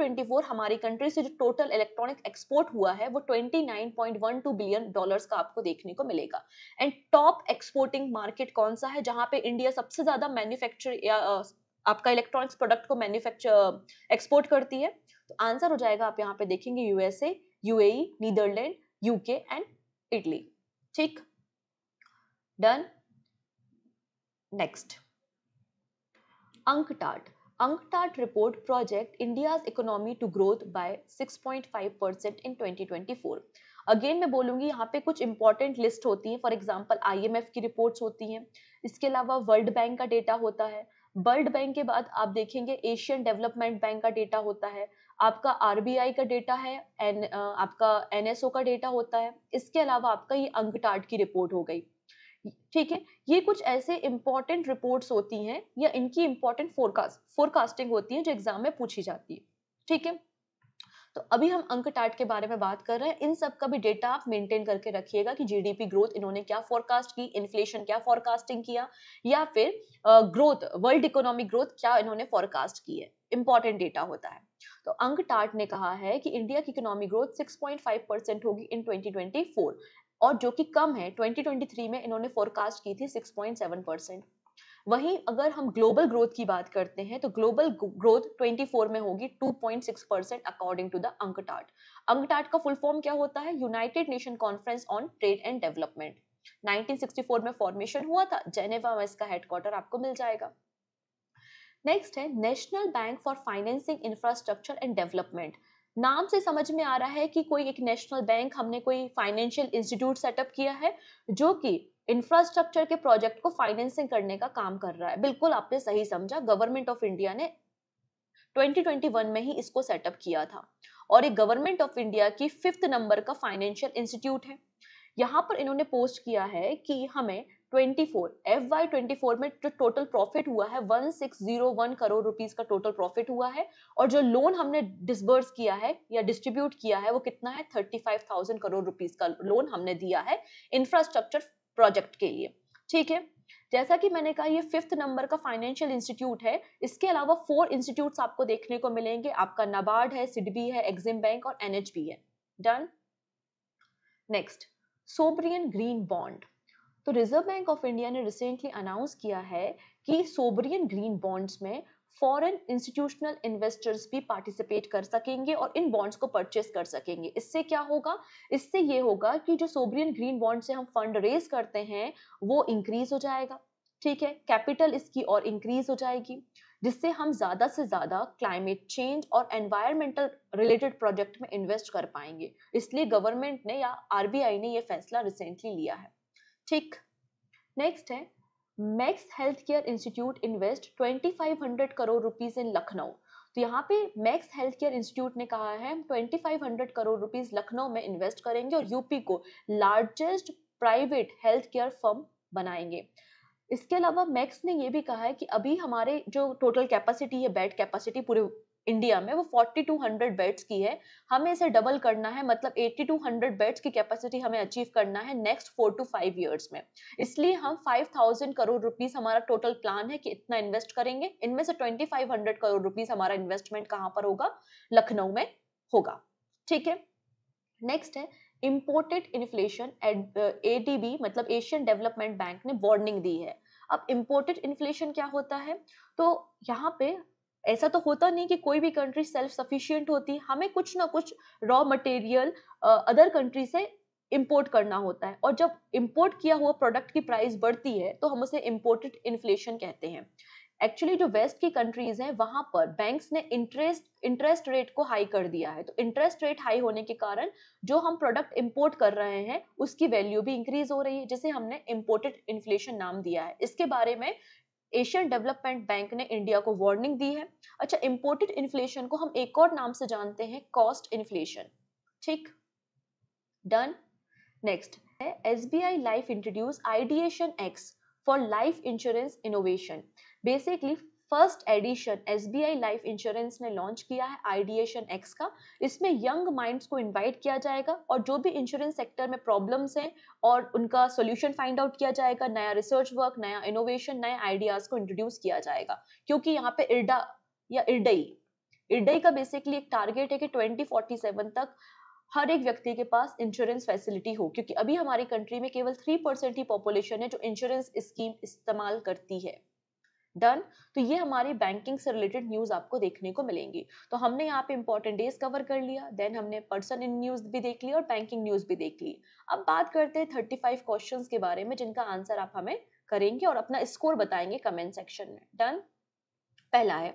Speaker 1: हमारी कंट्री से जो टोटल इलेक्ट्रॉनिक एक्सपोर्ट हुआ है, वो twenty nine point one two billion dollars का आपको देखने को मिलेगा। एंड टॉप एक्सपोर्टिंग मार्केट कौन सा है, जहाँ पे इंडिया सबसे ज़्यादा मैन्युफैक्चर या आपका इलेक्ट्रॉनिक्स प्रोडक्ट को मैन्युफैक्चर एक्सपोर्ट करती है। तो आंसर हो जाएगा, आप यहाँ पे देखेंगे USA UAE Netherlands UK and Italy ठीक? Done next UNCTAD UNCTAD report project India's economy to growth by 6.5% in 2024. Again मैं बोलूँगी, यहाँ पे कुछ इंपॉर्टेंट लिस्ट होती है। फॉर एग्ज़ाम्पल आईएमएफ की रिपोर्ट्स होती हैं। इसके अलावा वर्ल्ड बैंक का डेटा होता है। वर्ल्ड बैंक के बाद आप देखेंगे एशियन डेवलपमेंट बैंक का डेटा होता है। आपका आरबीआई का डेटा है। एन आपका एनएसओ का डेटा होता है। इसके अलावा आपका ये अंकटाट की रिपोर्ट हो गई। ठीक है? ये कुछ ऐसे इंपॉर्टेंट रिपोर्ट्स होती हैं या इनकी इंपॉर्टेंट फोरकास्ट फोरकास्टिंग होती है जो एग्ज़ाम में पूछी जाती है। ठीक है? तो अभी हम अंक टाट के बारे में बात कर रहे हैं। इन सब का भी डेटा आप मेंटेन करके रखिएगा कि जीडीपी ग्रोथ इन्होंने क्या फोरकास्ट की इन्फ्लेशन क्या फोरकास्टिंग किया, या फिर ग्रोथ वर्ल्ड इकोनॉमिक ग्रोथ क्या इन्होंने फोरकास्ट की है। इंपॉर्टेंट डेटा होता है। तो अंक टाट ने कहा है कि इंडिया की इकोनॉमिक ग्रोथ 6.5 परसेंट होगी इन 2024 और जो कि कम है 2023 में इन्होंने फोरकास्ट की थी 6.7 परसेंट वहीं अगर हम ग्लोबल ग्रोथ की बात करते हैं तो ग्लोबल ग्रोथ 24 में होगी 2.6 percent according to the UNCTAD. UNCTAD का फुल फॉर्म क्या होता है? United Nation conference on trade and development 1964 में फॉर्मेशन हुआ था जेनेवा में इसका हेडक्वार्टर आपको मिल जाएगा। नेक्स्ट है national bank for financing infrastructure and development नाम से समझ में आ रहा है कि कोई एक नेशनल बैंक, हमने कोई फाइनेंशियल इंस्टीट्यूट सेटअप किया है, जो कि इंफ्रास्ट्रक्चर के प्रोजेक्ट को फाइनेंसिंग करने का काम कर रहा है। बिल्कुल आपने सही समझा गवर्नमेंट ऑफ़ इंडिया ने 2021 में ही इसको सेटअप किया था। और ये गवर्नमेंट ऑफ़ इंडिया की फिफ्थ नंबर का फाइनेंशियल इंस्टीट्यूट है। यहाँ पर इन्होंने पोस्ट किया है कि हमें 24 एफ़ वाई ट्वेंटी में जो टोटल प्रॉफिट हुआ है 1601 करोड़ रुपीस का टोटल प्रॉफिट हुआ है और जो लोन हमने डिसबर्स किया है या डिस्ट्रीब्यूट किया है वो कितना है? 35,000 करोड़ रुपीस का लोन हमने दिया है इंफ्रास्ट्रक्चर प्रोजेक्ट के लिए। ठीक है? जैसा कि मैंने कहा ये फिफ्थ नंबर का फाइनेंशियल इंस्टीट्यूट है। इसके अलावा फोर इंस्टीट्यूट आपको देखने को मिलेंगे। आपका नबार्ड है सिडबी है एग्जिम बैंक और एनएचबी है। Done next sovereign green bond तो रिज़र्व बैंक ऑफ़ इंडिया ने रिसेंटली अनाउंस किया है कि सोबरियन ग्रीन बॉन्ड्स में फॉरेन इंस्टीट्यूशनल इन्वेस्टर्स भी पार्टिसिपेट कर सकेंगे और इन बॉन्ड्स को परचेस कर सकेंगे। इससे क्या होगा? इससे ये होगा कि जो सोबरियन ग्रीन बॉन्ड से हम फंड रेज करते हैं, वो इंक्रीज हो जाएगा। ठीक है? कैपिटल इसकी और इंक्रीज हो जाएगी, जिससे हम ज़्यादा से ज़्यादा क्लाइमेट चेंज और एनवायरमेंटल रिलेटेड प्रोजेक्ट में इन्वेस्ट कर पाएँगे। इसलिए गवर्नमेंट ने या आरबीआई ने यह फैसला रिसेंटली लिया है। ठीक। नेक्स्ट है Max health care institute invest 2500 crore rupees in Lucknow तो यहाँ पे मैक्स हेल्थ केयर इंस्टीट्यूट ने कहा है, हम 2500 करोड़ रुपीस लखनऊ में इन्वेस्ट करेंगे और यूपी को largest private health care firm बनाएँगे। इसके अलावा मैक्स ने ये भी कहा है कि अभी हमारे जो टोटल कैपेसिटी है बेड कैपेसिटी पूरे इंडिया में, वो 40 टू 100 बेड्स की है। हमें इसे डबल करना है मतलब 80 टू 100 बेड्स की कैपेसिटी हमें अचीव करना है next four to five years में। इसलिए हम 5000 करोड़ रुपीस हमारा टोटल प्लान है कि इतना इन्वेस्ट करेंगे। इनमें से 2500 करोड़ रुपीस हमारा इन्वेस्टमेंट कहाँ पर होगा? लखनऊ में होगा। ठीक है? नेक्स्ट है इम्पोर्टेड इन्फ्लेशन एडीबी मतलब एशियन डेवलपमेंट बैंक ने वार्निंग दी है। अब इम्पोर्टेड इन्फ्लेशन क्या होता है? तो यहाँ पे ऐसा तो होता नहीं कि कोई भी कंट्री सेल्फ सफिशियंट होती, हमें कुछ ना कुछ रॉ मटेरियल अदर कंट्री से इंपोर्ट करना होता है। और जब इंपोर्ट किया हुआ प्रोडक्ट की प्राइस बढ़ती है तो हम उसे इम्पोर्टेड इन्फ्लेशन कहते हैं। एक्चुअली जो वेस्ट की कंट्रीज़ हैं, वहाँ पर बैंक्स ने इंटरेस्ट इंटरेस्ट रेट को हाई कर दिया है। तो इंटरेस्ट रेट हाई होने के कारण जो हम प्रोडक्ट इंपोर्ट कर रहे हैं, उसकी वैल्यू भी इंक्रीज हो रही है, जिसे हमने इंपोर्टेड इन्फ्लेशन नाम दिया है। इसके बारे में एशियन डेवलपमेंट बैंक ने इंडिया को वार्निंग दी है। अच्छा इंपोर्टेड इन्फ्लेशन को हम एक और नाम से जानते हैं कॉस्ट इन्फ्लेशन ठीक? Done next S B I life introduce ideation X for life insurance innovation basically first edition S B I life insurance ने लॉन्च किया है, आइडिएशन एक्स का। इसमें यंग माइंड्स को इनवाइट किया जाएगा और जो भी इंश्योरेंस सेक्टर में प्रॉब्लम्स हैं और उनका सोल्यूशन फाइंड आउट किया जाएगा, नया रिसर्च वर्क नया इनोवेशन नए आइडियाज़ को इंट्रोड्यूस किया जाएगा। क्योंकि यहाँ पे इर्डा या इर्डई इर्डई का बेसिकली एक टारगेट है कि ट्वेंटी फोर्टी सेवन तक हर एक व्यक्ति के पास इंश्योरेंस फैसिलिटी हो, क्योंकि अभी हमारी कंट्री में केवल थ्री परसेंट ही पॉपुलेशन है जो इंश्योरेंस स्कीम इस्तेमाल करती है। डन तो ये हमारी बैंकिंग से रिलेटेड न्यूज़ आपको देखने को मिलेंगी। तो हमने यहाँ पे इंपॉर्टेंट डेज़ कवर कर लिया देन हमने पर्सन इन न्यूज़ भी देख लिया और बैंकिंग न्यूज़ भी देख ली। अब बात करते हैं थर्टी फाइव क्वेश्चन के बारे में, जिनका आंसर आप हमें करेंगे और अपना स्कोर बताएँगे कमेंट सेक्शन में। डन पहला है,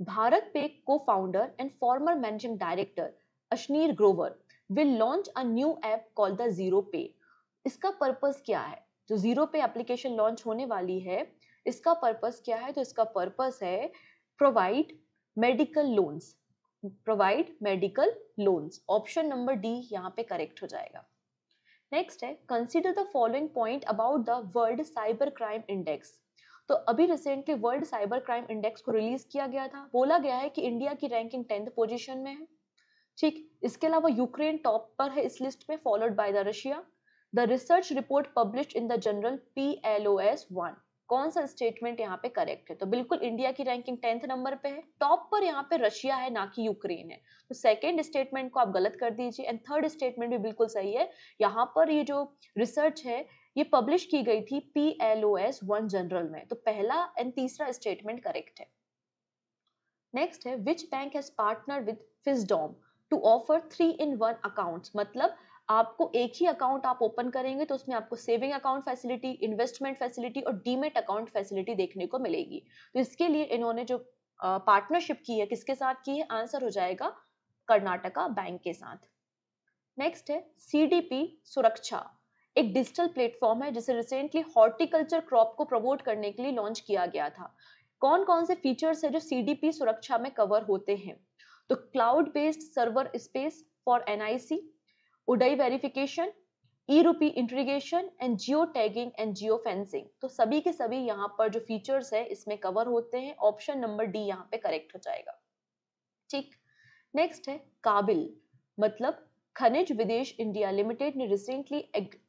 Speaker 1: भारत पे को founder and former managing director Ashneer Grover will launch a new app call the zero pay इसका पर्पस क्या है? जो ज़ीरो पे एप्लीकेशन लॉन्च होने वाली है इसका पर्पस क्या है? तो इसका पर्पस है provide medical loans provide medical loans option number D यहाँ पे करेक्ट हो जाएगा. नेक्स्ट है consider the following point about the world cyber crime index तो अभी recently world cyber crime index को रिलीज़ किया गया था। बोला गया है कि इंडिया की रैंकिंग टेंथ पोजीशन में है। ठीक, इसके अलावा यूक्रेन टॉप पर है इस लिस्ट में followed by the Russia the research report publish in the journal P L O S one कौन सा स्टेटमेंट यहाँ पे करेक्ट है? तो बिल्कुल इंडिया की रैंकिंग टेंथ नंबर पे है। टॉप पर यहाँ पे रशिया है, ना कि यूक्रेन है। तो सेकेंड स्टेटमेंट को आप गलत कर दीजिए एंड थर्ड स्टेटमेंट भी बिल्कुल सही है। यहाँ पर ये जो रिसर्च है, ये पब्लिश की गई थी P L O S one journal में। तो पहला एंड तीसरा स्टेटमेंट करेक्ट है। नेक्स्ट है which bank has partner with Fisdom to offer three in one accounts मतलब आपको एक ही अकाउंट आप ओपन करेंगे तो उसमें आपको saving account facility investment facility और डीमेट अकाउंट फैसिलिटी देखने को मिलेगी। तो इसके लिए इन्होंने जो पार्टनरशिप की है, किसके साथ की है? आंसर हो जाएगा कर्नाटका बैंक के साथ। नेक्स्ट है सीडीपी सुरक्षा। एक डिजिटल प्लेटफॉर्म है, जिसे रिसेंटली हॉर्टिकल्चर क्रॉप को प्रमोट करने के लिए लॉन्च किया गया था। कौन कौन से फीचर्स है जो सीडीपी सुरक्षा में कवर होते हैं? तो cloud based server space for NIC UIDAI verification e rupee integration and geo tagging and geo fencing तो सभी के सभी यहाँ पर जो फीचर्स है, इसमें कवर होते हैं। ऑप्शन नंबर डी यहाँ पे करेक्ट हो जाएगा। ठीक? नेक्स्ट है, काबिल। मतलब खनिज विदेश इंडिया लिमिटेड ने रिसेंटली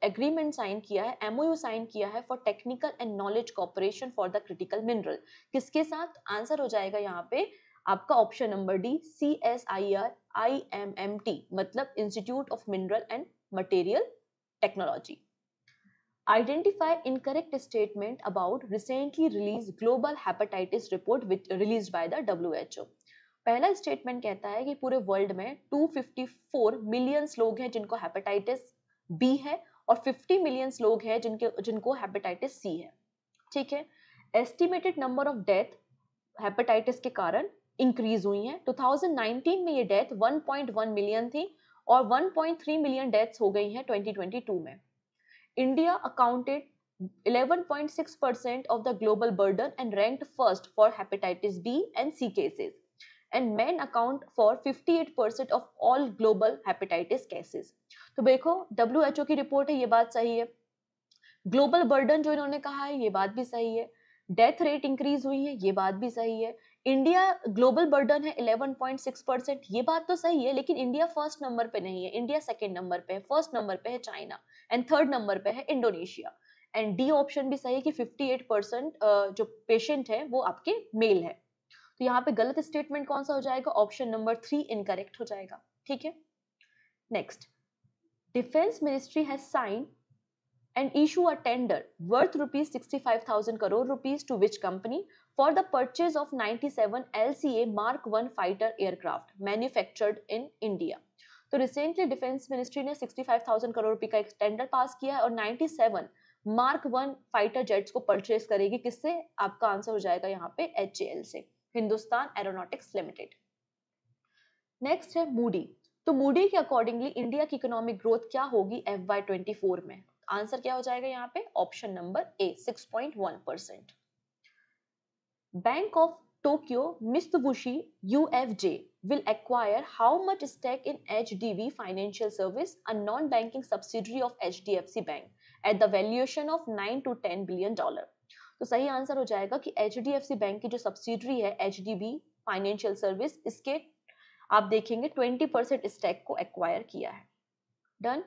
Speaker 1: एग्रीमेंट साइन किया है एमओयू साइन किया है for technical and knowledge cooperation for the critical mineral किसके साथ? आंसर हो जाएगा यहाँ पे आपका option number D C S I R T मतलब institute of mineral and material technology identify incorrect statement about recently released global hepatitis report which released by the WHO पहला स्टेटमेंट कहता है कि पूरे वर्ल्ड में 254 मिलियंस लोग हैं जिनको हेपेटाइटिस बी है और 50 मिलियंस लोग हैं जिनके, जिनको हेपेटाइटिस सी है। ठीक है? Estimated number of death hepatitis के कारण इंक्रीज हुई हैं। 2019 में ये डेथ 1.1 मिलियन थी और 1.3 मिलियन डेथ्स हो गई हैं 2022 में। India accounted 11.6 percent of the global burden and ranked first for hepatitis B and C cases and man account for 58 percent of all global hepatitis cases तो देखो डब्ल्यू की रिपोर्ट है, ये बात सही है। ग्लोबल बर्डन जो इन्होंने कहा है, ये बात भी सही है। डेथ रेट इंक्रीज हुई है, ये बात भी सही है। इंडिया ग्लोबल बर्डन है 11.6 परसेंट, ये बात तो सही है, लेकिन इंडिया फ़र्स्ट नंबर पे नहीं है, इंडिया सेकंड नंबर पे है, फ़र्स्ट नंबर पे है चाइना, एंड थर्ड नंबर पे है इंडोनेशिया, एंड डी ऑप्शन भी सही है कि 58 परसेंट जो पेशेंट है, वो आपके मेल है। तो यहाँ पे गलत स्टेटमेंट कौन सा हो जाएगा? ऑप्शन नंबर थ्री इनकरेक्ट हो जाएगा, ठीक है? Next, defence ministry has sign and issue a tender worth rupees 65000 crore rupees to which company for the purchase of 97 LCA Mark 1 fighter aircraft manufactured in India. तो रिसेंटली डिफेंस मिनिस्ट्री ने 65,000 करोड़ रुपए का एक टेंडर पास किया है और 97 मार्क वन फाइटर जेट्स को परचेज करेगी। किससे? आपका आंसर हो जाएगा यहाँ पे एच से। हिंदुस्तान एरोनॉटिक्स लिमिटेड नेक्स्ट है मूडी तो मूडी के अकॉर्डिंगली इंडिया की इकोनॉमिक ग्रोथ क्या होगी एफ़ वाई ट्वेंटी फोर में? आंसर क्या हो जाएगा यहाँ पे? Option number A 6.1 percent bank of Tokyo Mitsubishi UFJ will acquire how much stake in HDB financial service a non banking subsidiary of HDFC bank at the valuation of 9 to 10 billion dollar तो सही आंसर हो जाएगा कि एचडीएफसी बैंक की जो सब्सिडरी है एच एचडीबी फाइनेंशियल सर्विस इसके आप देखेंगे 20% स्टैक को एक्वायर किया है। Done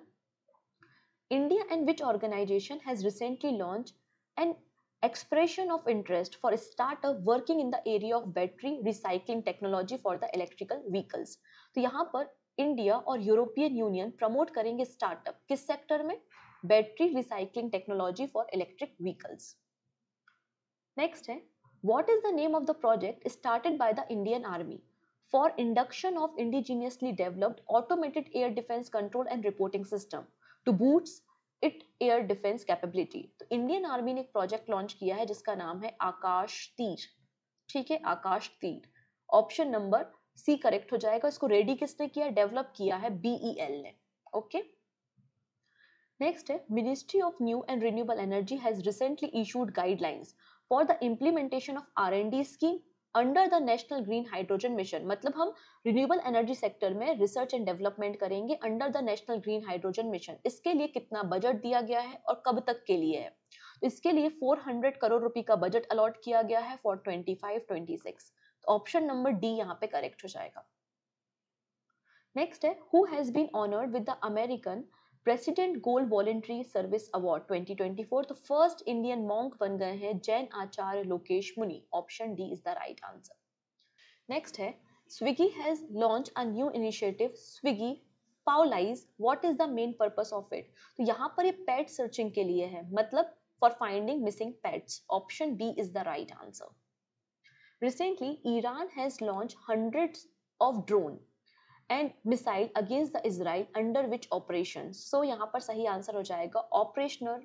Speaker 1: India and which organization has recently launched an expression of interest for a startup working in the area of battery recycling technology for the electrical vehicles. तो यहाँ पर इंडिया और यूरोपियन यूनियन प्रमोट करेंगे स्टार्टअप किस सेक्टर में battery recycling technology for electric vehicles next है what is the name of the project started by the Indian Army for induction of indigenously developed automated air defense control and reporting system To boots it air defence capability तो इंडियन आर्मी ने एक प्रोजेक्ट लॉन्च किया है जिसका नाम है आकाश तीर। ठीक है? आकाश तीर। ऑप्शन नंबर सी करेक्ट हो जाएगा। इसको रेडी किसने किया? डेवलप किया है बीईएल e ने। ओके नेक्स्ट है ministry of new and renewable energy has recently issued guidelines for the implementation of R and D scheme under the national green hydrogen mission मतलब हम रिन्यूएबल एनर्जी सेक्टर में रिसर्च एंड डेवलपमेंट करेंगे under the national green hydrogen mission इसके लिए कितना बजट दिया गया है और कब तक के लिए है? तो इसके लिए 400 करोड़ रुपए का बजट अलॉट किया गया है फॉर 25 26 तो ऑप्शन नंबर डी यहाँ पे करेक्ट हो जाएगा। नेक्स्ट है who has been honoured with the American president gold voluntary service award 2024 तो फ़र्स्ट इंडियन मॉन्क बन गए हैं Jain Acharya Lokesh Muni. Option D is the right answer next है Swiggy has launch a new initiative Swiggy Pawlice what is the main purpose of it तो यहाँ पर ये पेट सर्चिंग के लिए है मतलब for finding missing pets option B is the right answer Recently, Iran has launched hundreds of drone. And missile against the Israel under which operation so यहाँ पर सही आंसर हो जाएगा operational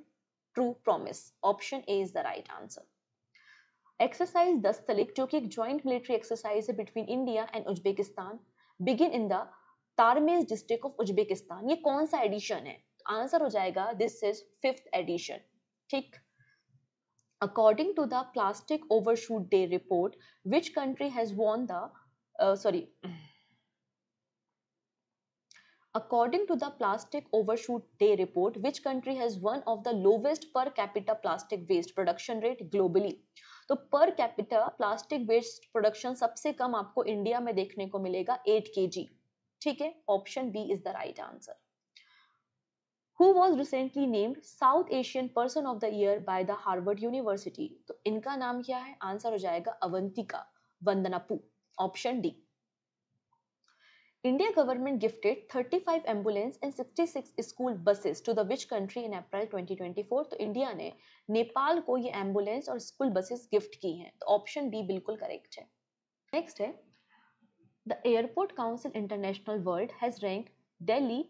Speaker 1: true promise option A is the right answer exercise Dustlik जो कि एक ज्वाइंट मिलिट्री एक्सरसाइज है between India and Uzbekistan begin in the Termez district of Uzbekistan ये कौन सा एडिशन है? आंसर हो जाएगा दिस इज़ फिफ्थ एडिशन ठीक? To the plastic overshoot day report which country has won the uh, sorry according to the plastic overshoot day report, which country has one of the lowest per capita plastic waste production rate globally? तो per capita plastic waste production सबसे कम आपको इंडिया में देखने को मिलेगा 8 के ठीक है? Option B is the right answer who was recently named South Asian person of the year by the Harvard University तो इनका नाम क्या है? आंसर हो जाएगा Avantika Vandanapu. Option D India government gifted 35 ambulance and 66 school buses to the which country in April 2024 तो इंडिया ने नेपाल को ये एंबुलेंस और स्कूल बसेस गिफ्ट की हैं। तो ऑप्शन बी बिल्कुल करेक्ट है। नेक्स्ट है the airport council international world has rank Delhi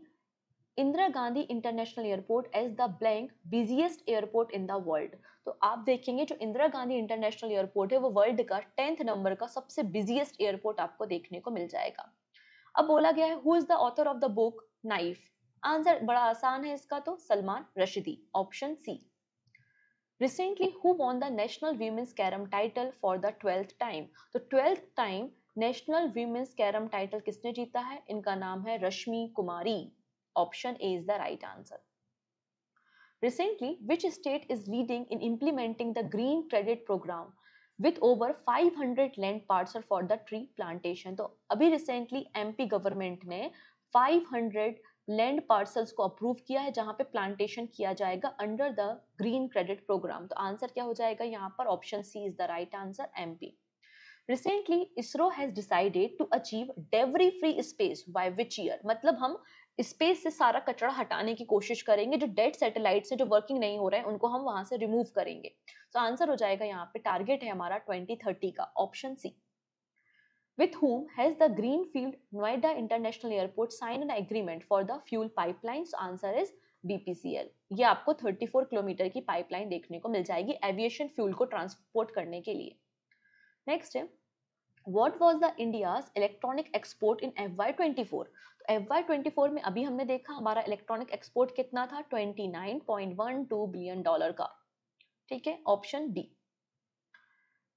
Speaker 1: Indira Gandhi international airport as the blank busiest airport in the world तो आप देखेंगे जो इंदिरा गांधी इंटरनेशनल एयरपोर्ट है, वो वर्ल्ड का टेंथ नंबर का सबसे बिजिएस्ट एयरपोर्ट आपको देखने को मिल जाएगा। अब बोला गया है who is the author of the book Knife answer बड़ा आसान है इसका तो Salman Rushdie option C recently who won the national women's carrom title for the twelfth time तो twelfth time national women's carrom title किसने जीता है? इनका नाम है Rashmi Kumari. Option A is the right answer Recently, which state is leading in implementing the Green Credit Program? With over 500 land parcel for the tree plantation? तो अभी recently MP government ने 500 लैंड पार्सल्स को अप्रूव किया है, जहाँ पे प्लांटेशन किया जाएगा under the green credit programme तो आंसर क्या हो जाएगा? यहाँ पर option C is the right answer MP recently ISRO has decided to achieve debris free space by which year मतलब हम स्पेस से सारा कचरा हटाने की कोशिश करेंगे, जो डेड सैटेलाइट से जो वर्किंग नहीं हो रहे हैं, उनको हम वहाँ से रिमूव करेंगे तो so आंसर हो जाएगा यहाँ पे टारगेट है हमारा 2030 का option C with whom has the Greenfield Noida International Airport signed an agreement for the fuel pipelines? Answer is BPCL. ये आपको 34 किलोमीटर की पाइपलाइन देखने को मिल जाएगी एविएशन फ्यूल को ट्रांसपोर्ट करने के लिए नेक्स्ट है what was the India's electronic export in F Y twenty four F Y में अभी हमने देखा हमारा इलेक्ट्रॉनिक एक्सपोर्ट कितना था? Twenty nine point one two billion dollar का। ठीक है? ऑप्शन डी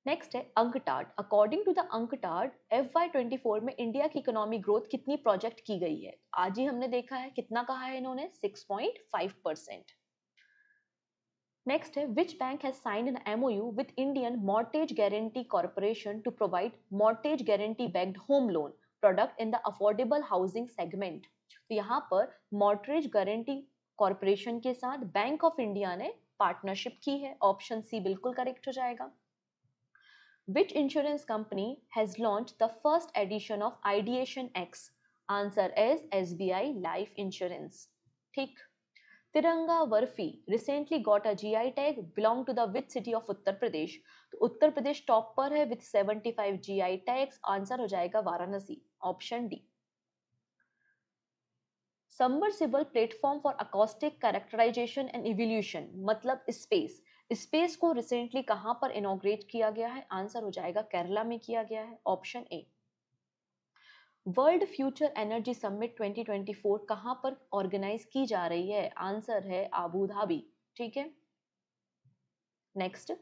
Speaker 1: नेक्स्ट है UNCTAD according to the UNCTAD F Y twenty four में इंडिया की इकोनॉमी ग्रोथ कितनी प्रोजेक्ट की गई है? आज ही हमने देखा है, कितना कहा है इन्होंने? Six point five percent next है which bank has signed an MOU with Indian mortgage guarantee corporation to provide mortgage guarantee backed home loan product in the affordable housing segment तो यहाँ पर मॉर्टरेज गारंटी कॉरपोरेशन के साथ बैंक ऑफ़ इंडिया ने पार्टनरशिप की है। ऑप्शन सी बिल्कुल करेक्ट हो जाएगा। Company has launch the first edition of ideation X answer as S B I life insurance ठीक। Tiranga barfi recently got a GI tag belong to the with city of Uttar Pradesh तो उत्तर प्रदेश टॉप पर है विथ 75 जीआई टैग्स आंसर हो जाएगा Varanasi. Option D. Submersible platform for acoustic characterisation and evolution मतलब स्पेस स्पेस को रिसेंटली कहाँ पर इनोग्रेट किया गया है? आंसर हो जाएगा केरला में किया गया है। Option A world future energy summit 2024 कहाँ पर ऑर्गेनाइज की जा रही है? आंसर है आबू धाबी ठीक है? Next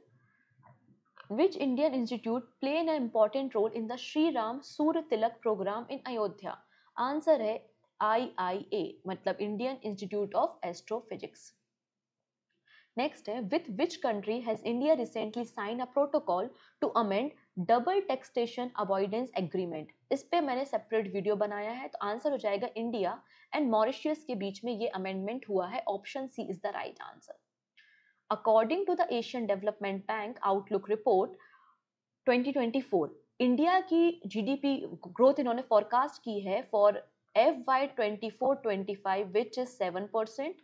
Speaker 1: Which Indian institute play an important role in the Sri Ram Surya Tilak program in Ayodhya? Answer है IIA मतलब Indian Institute of Astrophysics. Next है with which country has India recently signed a protocol to amend double taxation avoidance agreement इस पे मैंने सेपरेट वीडियो बनाया है तो आंसर हो जाएगा इंडिया एंड मॉरिशियस के बीच में ये अमेंडमेंट हुआ है option C is the right answer According to the Asian Development Bank Outlook Report 2024, India की जीडीपी ग्रोथ इन्होंने फोरकास्ट की है for F Y twenty four twenty five which is seven percent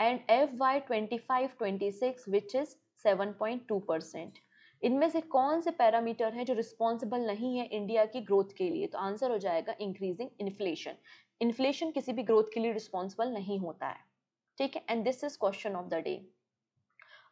Speaker 1: and F Y twenty five twenty six which is seven point two percent इनमें से कौन से पैरामीटर है जो रिस्पॉन्सिबल नहीं है इंडिया की ग्रोथ के लिए? तो आंसर हो जाएगा इंक्रीजिंग इन्फ्लेशन इन्फ्लेशन किसी भी ग्रोथ के लिए रिस्पॉन्सिबल नहीं होता है। ठीक है? And this is question of the day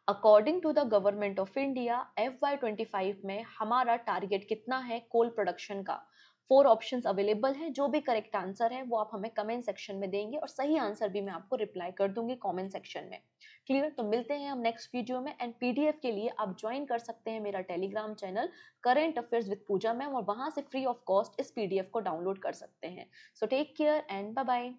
Speaker 1: according to the government of India F Y twenty five में हमारा टारगेट कितना है कोल प्रोडक्शन का? फोर ऑप्शंस अवेलेबल हैं, जो भी करेक्ट आंसर है, वो आप हमें कमेंट सेक्शन में देंगे और सही आंसर भी मैं आपको रिप्लाई कर दूँगी कमेंट सेक्शन में. क्लियर तो मिलते हैं हम नेक्स्ट वीडियो में एंड पीडीएफ के लिए आप ज्वाइन कर सकते हैं मेरा Telegram channel current affairs with Pooja ma'am और वहाँ से फ्री ऑफ़ कॉस्ट इस पीडीएफ को डाउनलोड कर सकते हैं. So take care and bye bye